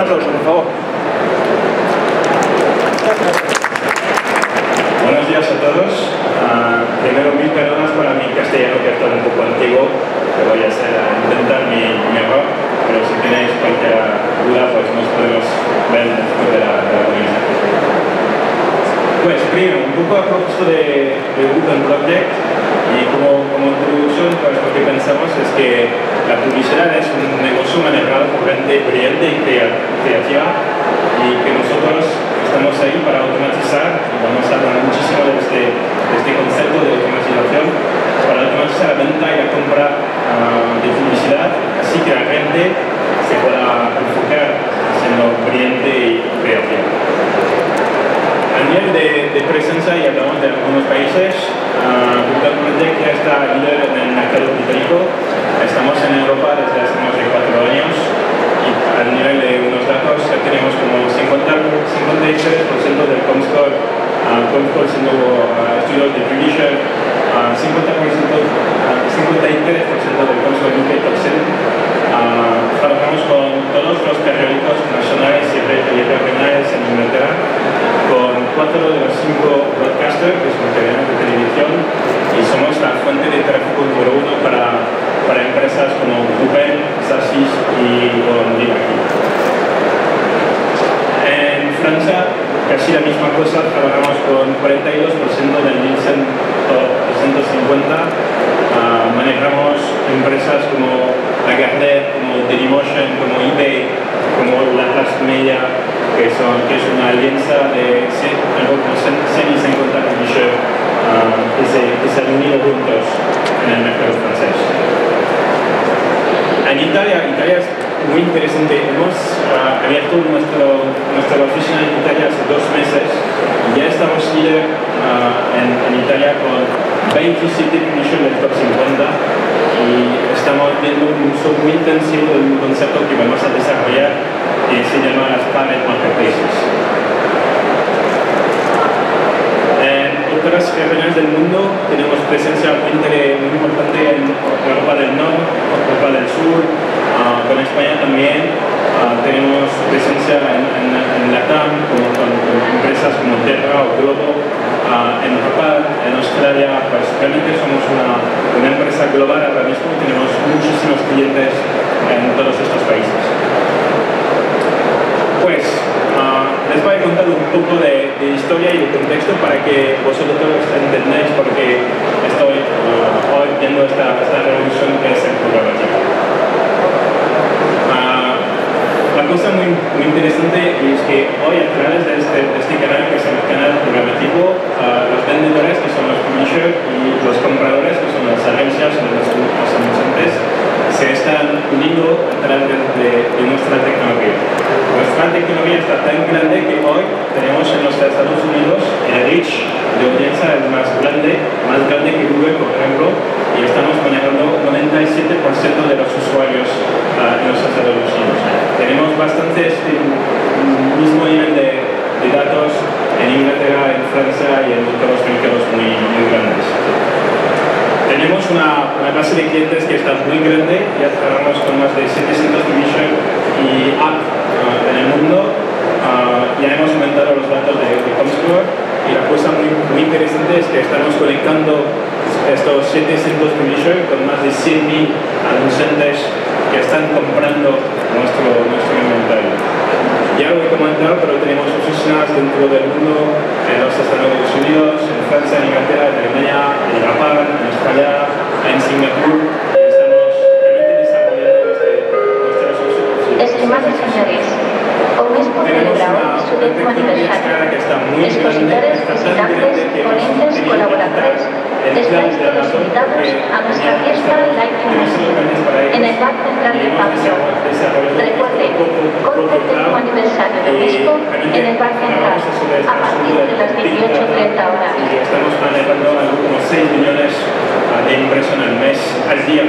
aplauso, por favor. Buenos días a todos. Uh, primero, mil perdonas para mi castellano que está un poco antiguo, que voy a, hacer, a intentar mi, mi error, pero si tenéis cualquier duda, pues nos podemos ver después de la, de la organización. Pues primero, un poco a propósito de, de Open Project y como, como introducción, pues lo que pensamos es que la publicidad es un negocio manejado por gente brillante y creativa y que nosotros estamos ahí para automatizar vamos a hablar muchísimo de este, este concepto de automatización para automatizar la venta y la compra uh, de publicidad así que la gente se pueda enfocar siendo brillante y creativa. A nivel de, presencia, y hablamos de algunos países, uh, Google Project ya está líder en el mercado británico. Estamos en Europa desde hace más de cuatro años y a nivel de unos datos ya tenemos como 50, 53% del Comscore, uh, Comscore siendo uh, estudios de publisher, uh, 50%, uh, 53% del Comscore UK Top 100. Uh, trabajamos con todos los periódicos nacionales y regionales en Inglaterra, con cuatro de los cinco broadcasters, que son cadenas de televisión, y somos la fuente de tráfico número uno para, para empresas como Google, Sasis y con Liberty. En Francia, casi la misma cosa, trabajamos con 42% del Nielsen Top 250, uh, manejamos empresas como Lagardère, como Dailymotion, como eBay, como la clase media, que, son, que es una alianza de 100, algo como 150 publishers uh, que, se, que se han unido juntos en el mercado francés. En Italia, Italia es muy interesante. Hemos uh, abierto nuestro, nuestra oficina en Italia hace dos meses ya estamos líder uh, en, en, Italia con 27 publishers del top 50 y estamos viendo un uso muy intensivo de un concepto que vamos a desarrollar que se llama las Planet Marketplaces. En otras regiones del mundo tenemos presencia muy, muy importante en Europa del Norte, Europa del Sur, uh, con España también. Uh, tenemos presencia en, en, en Latam, con, con, con, empresas como Terra o Globo. Uh, en Japón, en Australia, pues realmente somos una, una empresa global ahora mismo. Tenemos muchísimos clientes en todos estos países. Pues uh, les voy a contar un poco de, de, historia y de contexto para que vosotros entendáis por qué estoy uh, hoy viendo esta, esta revolución que es el programático. Uh, la cosa muy, interesante es que hoy a través de este, este canal, que es el canal programático, los vendedores, que son los publishers, y los compradores, que son las agencias o los, los anunciantes, se están uniendo a través de, nuestra tecnología. Nuestra tecnología está tan grande que hoy tenemos en los Estados Unidos el reach de audiencia es más grande, más grande que Google, por ejemplo, y estamos manejando 97% de los usuarios uh, en los Estados Unidos. Tenemos bastante este mismo nivel de, de datos en Inglaterra, en Francia y en otros mercados muy, muy grandes. Tenemos una, una, base de clientes que está grande, ya trabajamos con más de 700 division y app uh, en el mundo. Uh, ya hemos aumentado los datos de, de Comscore y la cosa muy, muy interesante es que estamos conectando estos 700 division con más de 100.000 anunciantes que están comprando nuestro, nuestro inventario. Ya lo he comentado, pero tenemos oficinas dentro del mundo, en los Estados Unidos, en Francia, en Inglaterra, en Alemania, en Japón, en Australia, en Singapur. Estimados señores, hoy es por su décimo aniversario. Expositores, visitantes, ponentes, colaboradores, estáis todos invitados a nuestra fiesta Lightning en el bar central del pabellón. Recuerde, corte el décimo aniversario del disco en el bar central a partir de las 18.30 horas. Estamos manejando unos 6 millones de impresión al mes, al día,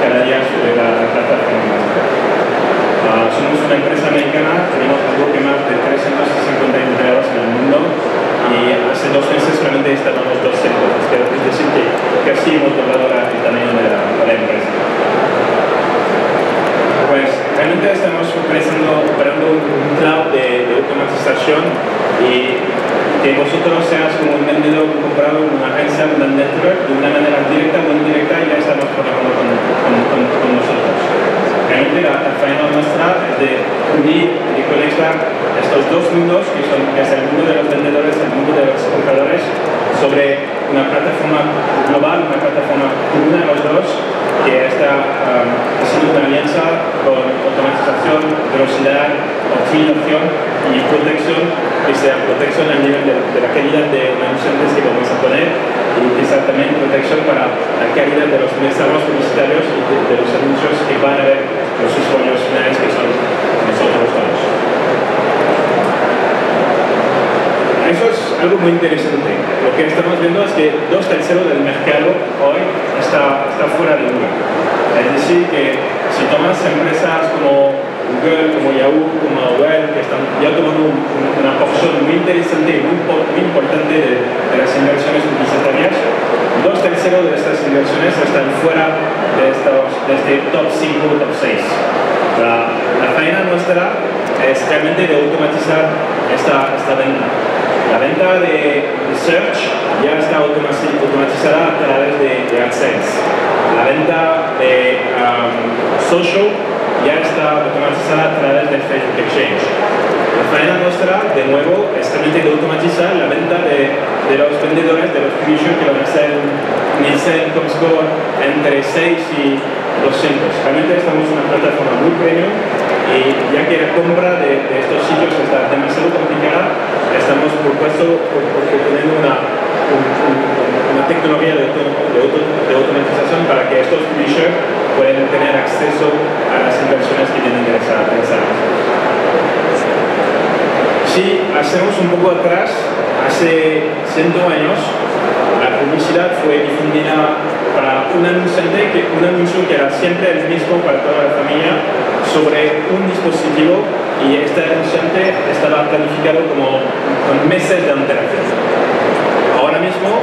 cada día sobre la plataforma somos una empresa americana, tenemos algo que más de 350 empleados en el mundo y hace dos meses solamente instalamos dos centros. Quiero decir que casi hemos doblado el tamaño de la, empresa. Pues realmente estamos ofreciendo, operando un cloud de, de automatización y que vosotros seas como un vendedor, un comprador, una agencia algo muy interesante. Lo que estamos viendo es que dos terceros del mercado hoy está, está fuera de Google. Es decir, que si tomas empresas como Google, como Yahoo, como Google, que están ya tomando una porción muy interesante y muy, importante de, las inversiones publicitarias, dos terceros de estas inversiones están fuera de, estos, de este top 5, top 6. La, la faena nuestra es realmente de automatizar esta, esta venta. La venta de, search ya está automatizada a través de, AdSense. La venta de um, social ya está automatizada a través de Facebook Exchange. La faena nuestra, de nuevo, es realmente de automatizar la venta de, de los vendedores, de los publishers que van a un Nielsen Comscore entre 6 y 200. Realmente estamos en una plataforma muy premium y ya que la compra de, estos sitios está demasiado complicada, estamos propuesto proponiendo una, una tecnología de, de, automatización para que estos publishers puedan tener acceso a las inversiones que tienen interesadas. Si hacemos un poco atrás, hace 100 años, la publicidad fue difundida para un anunciante, que, un anuncio que era siempre el mismo para toda la familia sobre un dispositivo y este anunciante estaba planificado como con meses de antelación. Ahora mismo,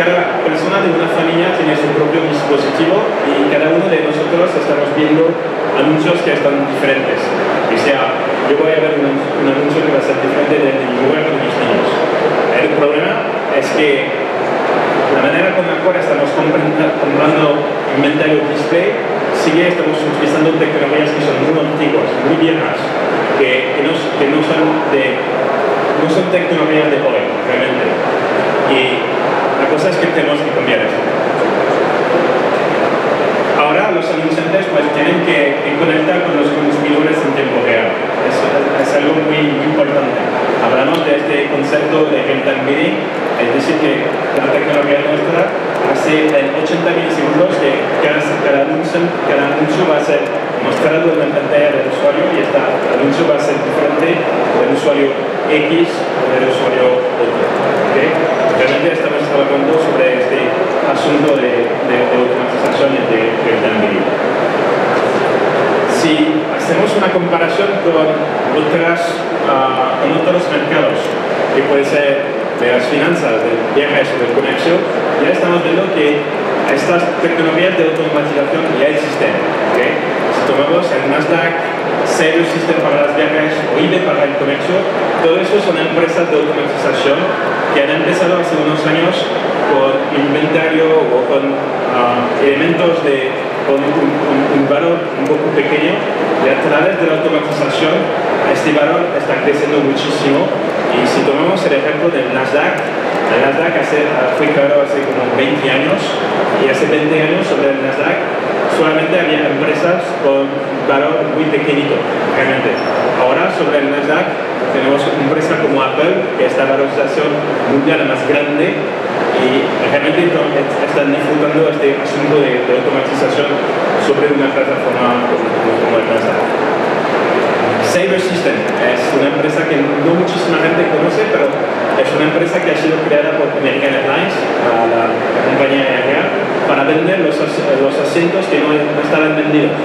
cada persona de una familia tiene su propio dispositivo y cada uno de nosotros estamos viendo anuncios que están diferentes. O sea, yo voy a ver un, anuncio que va a ser diferente de mi mujer de mis niños. El problema es que la manera con la cual estamos comprando inventario display sigue, estamos utilizando muy antiguas, muy viejas, que, no, son de, no son tecnologías de hoy, realmente. Y la cosa es que tenemos que cambiar eso. Ahora los anunciantes pues tienen que, conectar con los consumidores en tiempo real. Eso es, algo muy, importante. Hablamos de este concepto de real-time bidding, es decir, que la tecnología nuestra hace en 80 milisegundos que cada, cada, anuncio, cada anuncio va a ser mostrado en la pantalla del usuario y este anuncio va a ser diferente del usuario X o del usuario otro. ¿okay? Realmente estamos trabajando sobre este asunto de, de, de automatización y de bidding. Si hacemos una comparación con, otras, uh, con otros mercados, que puede ser de las finanzas, del viajes o del comercio, ya estamos viendo que estas tecnologías de automatización ya existen. ¿okay? Si tomamos el Nasdaq, Serious System para las viajes o eBay para el comercio, todo eso son empresas de automatización que han empezado hace unos años con inventario o con uh, elementos de con un, valor un poco pequeño y a través de la automatización este valor está creciendo muchísimo y si tomamos el ejemplo del Nasdaq, el Nasdaq fue creado hace como 20 años y hace 20 años sobre el Nasdaq solamente había empresas con valor muy pequeñito, realmente. Ahora sobre el Nasdaq tenemos una empresa como Apple, que es la valorización mundial más grande y realmente están disfrutando este asunto de, automatización sobre una plataforma como, el Nasdaq. Saber System es una empresa que no muchísima gente conoce, pero es una empresa que ha sido creada por American Airlines, la, compañía aérea, para vender los, los asientos que no, estaban vendidos.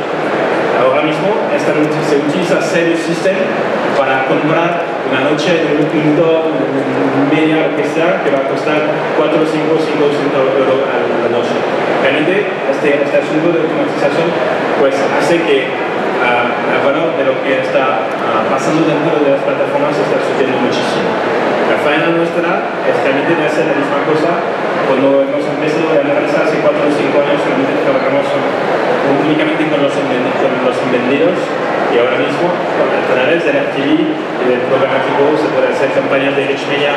Ahora mismo se utiliza Saber System para comprar una noche de un quinto, media, lo que sea, que va a costar 4, 5, 5, euros a la noche. Realmente este, este asunto de automatización pues hace que uh, valor de lo que está uh, pasando dentro de las plataformas está subiendo muchísimo. La faena nuestra es realmente de hacer la misma cosa. Cuando hemos empezado la empresa hace 4 o 5 años, solamente trabajamos únicamente con los, con los invendidos y ahora mismo, a través del FTV y del programático, se puede hacer campañas de rich media,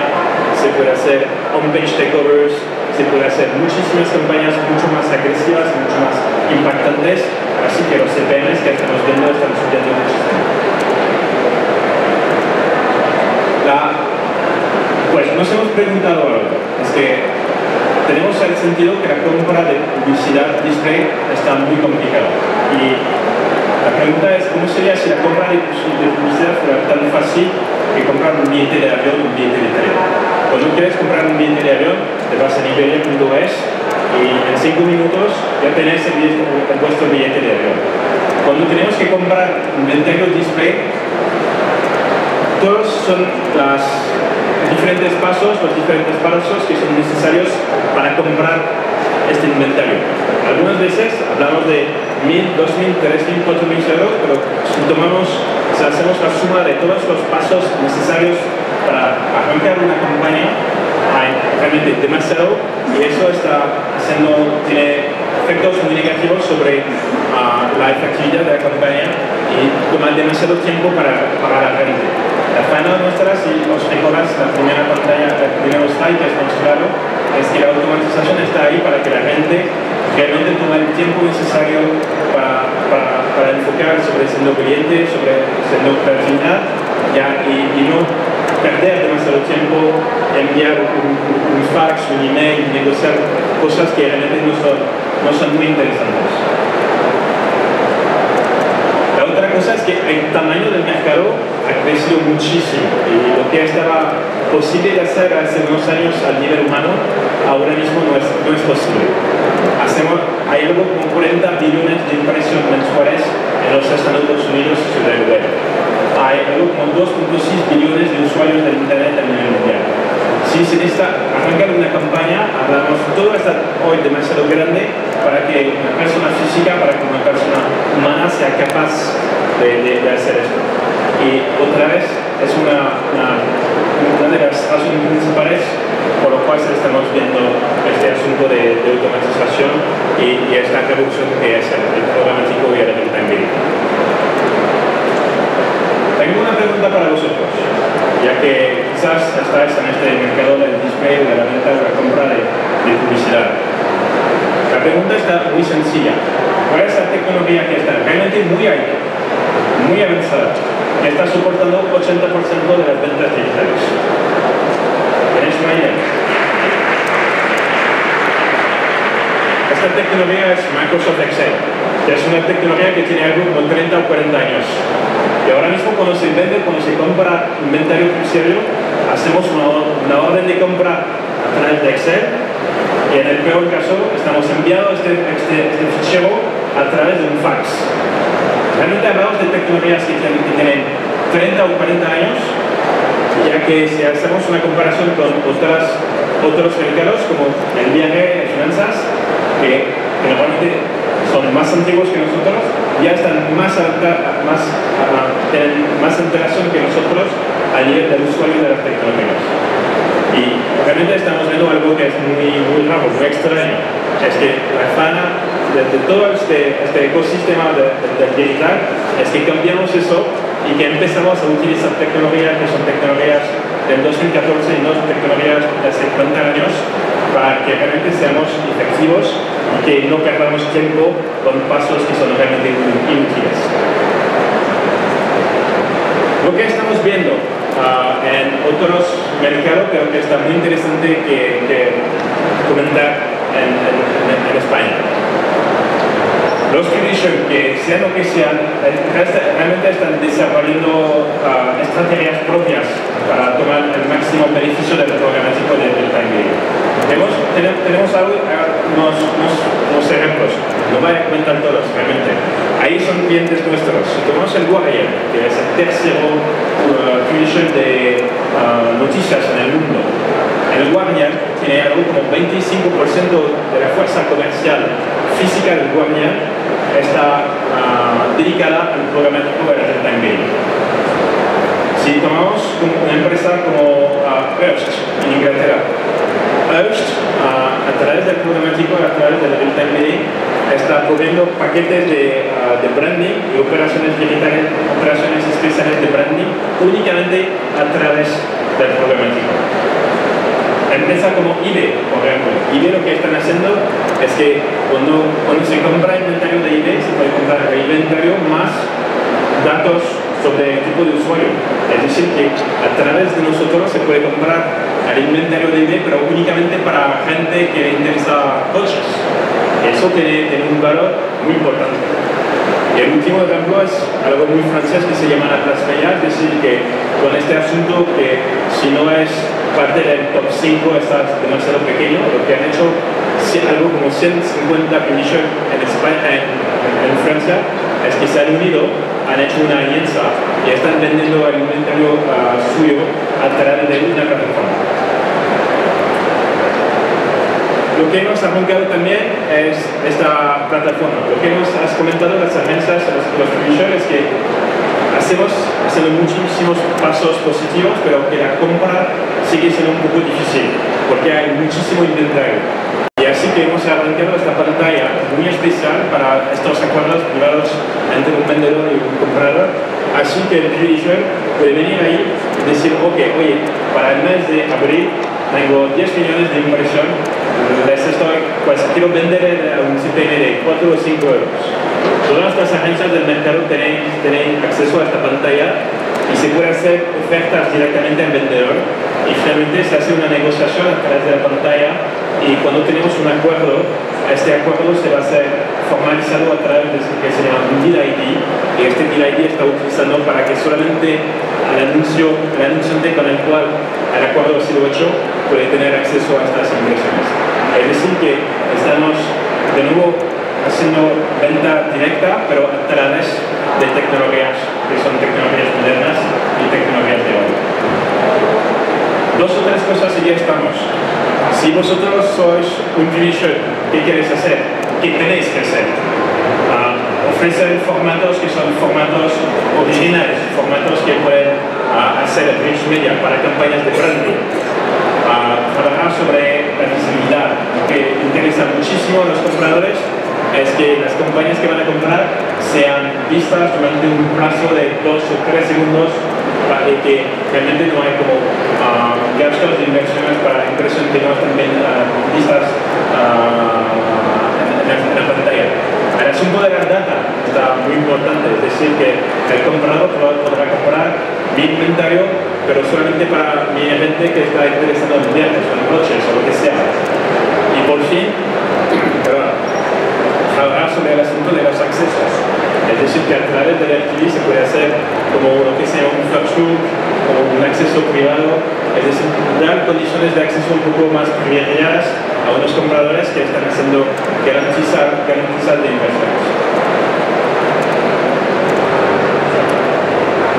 se puede hacer on-page takeovers, se puede hacer muchísimas campañas mucho más agresivas, y mucho más impactantes, así que los CPMs que estamos viendo están subiendo muchísimo. La, pues nos hemos preguntado algo, es que tenemos el sentido que la compra de publicidad display está muy complicada y la pregunta es, ¿cómo sería si la compra de publicidad fuera tan fácil que comprar un billete de avión o un billete de tren? Cuando quieres comprar un billete de avión, te vas a iberia.es y en 5 minutos ya tenés el, billete, el vuestro billete de avión. Cuando tenemos que comprar un inventario display, todos son los diferentes pasos, los diferentes pasos que son necesarios para comprar este inventario. Algunas veces hablamos de 1.000, 2.000, 3.000, 4.000 euros, pero si tomamos, si hacemos la suma de todos los pasos necesarios para arrancar una campaña, hay realmente demasiado y eso está haciendo, tiene efectos muy negativos sobre uh, la efectividad de la campaña y toma demasiado tiempo para, para la gente. La faena nuestra, si os recordáis la primera pantalla, el primer slide que es claro, es que la automatización está ahí para que la gente realmente tome el tiempo necesario para, para, para enfocar sobre siendo cliente, sobre siendo personal ya, y, y no perder demasiado tiempo, enviar un, un, fax, un email, negociar cosas que realmente no son, no son muy interesantes. La otra cosa es que el tamaño del mercado crecido muchísimo y lo que estaba posible de hacer hace unos años al nivel humano, ahora mismo no es, no es posible. Hacemos, hay algo como 40 billones de impresiones mensuales en los Estados Unidos sobre el web hay algo como 2.6 billones de usuarios del Internet a nivel mundial. Si se necesita arrancar una campaña, hablamos, todo está hoy demasiado grande para que una persona física, para que una persona humana sea capaz de, de, de hacer esto. Y otra vez, es una, una, una de las razones principales por lo cual estamos viendo este asunto de, de automatización y, y, esta revolución que es el, el programático y el time tengo una pregunta para vosotros, ya que quizás estáis en este mercado del display, de la venta, de la compra de, de publicidad. La pregunta está muy sencilla. ¿Cuál es la tecnología que está realmente muy alta, muy avanzada, que está soportando 80% de las ventas digitales? ¿Tenéis una? Esta tecnología es Microsoft Excel, que es una tecnología que tiene algo como 30 o 40 años. Y ahora mismo cuando se vende, cuando se compra inventario publicitario, hacemos una, orden de compra a través de Excel y en el peor caso estamos enviando este, este, este fichero a través de un fax. Realmente hablamos de tecnologías que tienen, que tienen 30 o 40 años, ya que si hacemos una comparación con otras, otros mercados como el viaje, de finanzas, que, normalmente son más antiguos que nosotros, ya están más, alta, más, tienen más interacción que nosotros a nivel del usuario de las tecnologías. Y realmente estamos viendo algo que es muy, muy raro, muy extraño. Es que la fana de, todo este, este ecosistema del de, de digital es que cambiamos eso y que empezamos a utilizar tecnologías que son tecnologías del 2014 y no tecnologías de hace 30 años para que realmente seamos efectivos y que no perdamos tiempo con pasos que son realmente inútiles. Lo que estamos viendo uh, en otros mercados creo que está muy interesante que, comentar en, en, en España. Los Creation, que sean lo que sean, realmente están desarrollando uh, estrategias propias para tomar el máximo beneficio del programático del, time tenemos, tenemos algo, unos, unos, ejemplos, no voy a comentar todos realmente. Ahí son clientes nuestros. Si tomamos el Guardian, que es el tercero uh, de uh, noticias en el mundo, el Guardian tiene algo como 25% de la fuerza comercial física del Guardian uh, dedicada al programático de la time Si tomamos una empresa como uh, Hearst en Inglaterra, Hearst a través del programático, a través del real time bidding, está poniendo paquetes de, de, branding y operaciones digitales, operaciones especiales de branding únicamente a través del programático empresa como eBay, por ejemplo. eBay lo que están haciendo es que cuando, cuando se compra inventario de eBay, se puede comprar el inventario más datos sobre el tipo de usuario. Es decir, que a través de nosotros se puede comprar el inventario de eBay, pero únicamente para gente que le interesa coches. Eso tiene, tiene un valor muy importante. Y el último ejemplo es algo muy francés que se llama la place es decir, que con este asunto que si no es parte del top 5 estás demasiado pequeño, lo que han hecho algo como 150 publishers en, España, en, Francia es que se han unido, han hecho una alianza y están vendiendo el inventario suyo a través de una plataforma. Lo que hemos arrancado también es esta plataforma. Lo que hemos has comentado las agencias, los, los publishers, que hacemos, hacemos muchísimos pasos positivos, pero que la compra sigue siendo un poco difícil, porque hay muchísimo inventario. Y así que hemos arrancado esta pantalla muy especial para estos acuerdos privados entre un vendedor y un comprador. Así que el publisher puede venir ahí y decir, ok, oye, para el mes de abril tengo 10 millones de inversión, les estoy, pues quiero vender a un CPM de 4 o 5 euros. Todas estas agencias del mercado tienen acceso a esta pantalla y se puede hacer ofertas directamente al vendedor y finalmente se hace una negociación a través de la pantalla y cuando tenemos un acuerdo, este acuerdo se va a hacer formalizado a través de lo que se llama un deal ID ID está utilizando para que solamente el anuncio, el anunciante con el cual el acuerdo ha sido hecho puede tener acceso a estas inversiones. Es decir, que estamos de nuevo haciendo venta directa, pero a través de tecnologías que son tecnologías modernas y tecnologías de hoy. Dos o tres cosas y ya estamos. Si vosotros sois un publisher, ¿qué queréis hacer? ¿Qué tenéis que hacer? Uh, ofrecer formatos que son formatos originales, formatos que pueden uh, hacer rich media para campañas de branding trabajar sobre la visibilidad. Lo que interesa muchísimo a los compradores es que las compañías que van a comprar sean vistas durante un plazo de dos o tres segundos para que realmente no hay como gastos de inversiones para impresión que no están bien vistas en, la pantalla. De la data está muy importante, es decir, que el comprador podrá comprar mi inventario, pero solamente para mi gente que está interesado en viajes o en coches o lo que sea. Y por fin, hablar sobre el asunto de los accesos. Es decir, que a través del RTV se puede hacer como lo que sea un flashbook o un acceso privado, es decir, dar condiciones de acceso un poco más privilegiadas a unos compradores que están haciendo garantizar, garantizar de inversiones.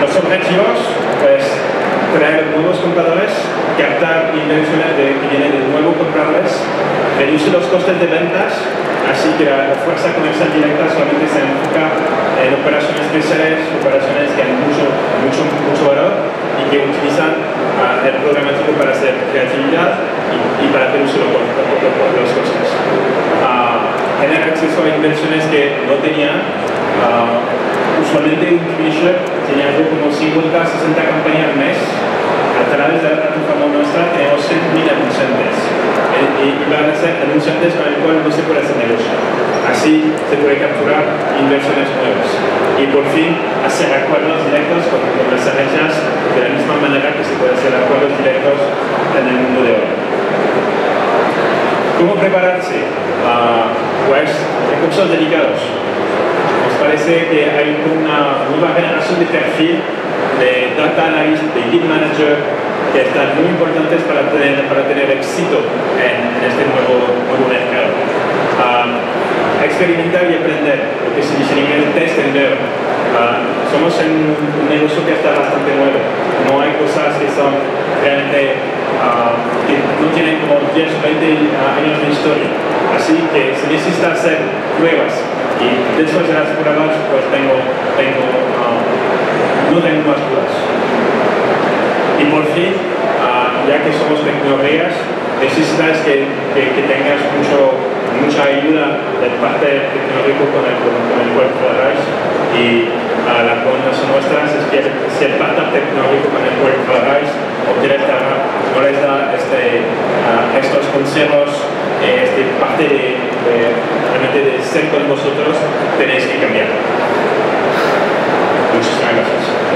Los objetivos, pues traer nuevos compradores, captar inversiones de, que vienen de nuevos compradores, reducir los costes de ventas, así que la fuerza comercial directa solamente se enfoca en operaciones especiales, operaciones que han mucho, mucho, mucho valor y que el programático para hacer creatividad y, para reducir los, los costes. Uh, tener acceso a inversiones que no tenían uh, usualmente un publisher algo como 50, 60 campañas al mes. A través de la plataforma nuestra tenemos 100.000 anunciantes. Y, van a ser anunciantes con el cual no se puede hacer negocio. Así se puede capturar inversiones nuevas. Y por fin hacer acuerdos directos con, las agencias de la misma manera que se puede hacer acuerdos directos en el mundo de hoy. ¿Cómo prepararse? Uh, pues recursos delicados parece que hay una nueva generación de perfil de data analyst, de lead manager, que están muy importantes para tener, para tener éxito en, este nuevo, nuevo mercado. Um, experimentar y aprender, lo que se dice en inglés test and learn. Uh, somos en un negocio que está bastante nuevo, no hay cosas que son realmente uh, que no tienen como 10 o 20 años de historia. Así que se necesita hacer pruebas, y después de las pruebas, pues tengo, tengo no tengo más dudas. Y por fin, uh, ya que somos tecnologías, necesitas que, que, tengas mucho, mucha ayuda del parte tecnológico con el, con, el cual trabajáis y uh, la recomendación nuestra es que si el parte tecnológico con el cual trabajáis o quieres no les da este, uh, estos consejos, eh, este parte de realmente de ser con vosotros tenéis que cambiar. Muchísimas gracias.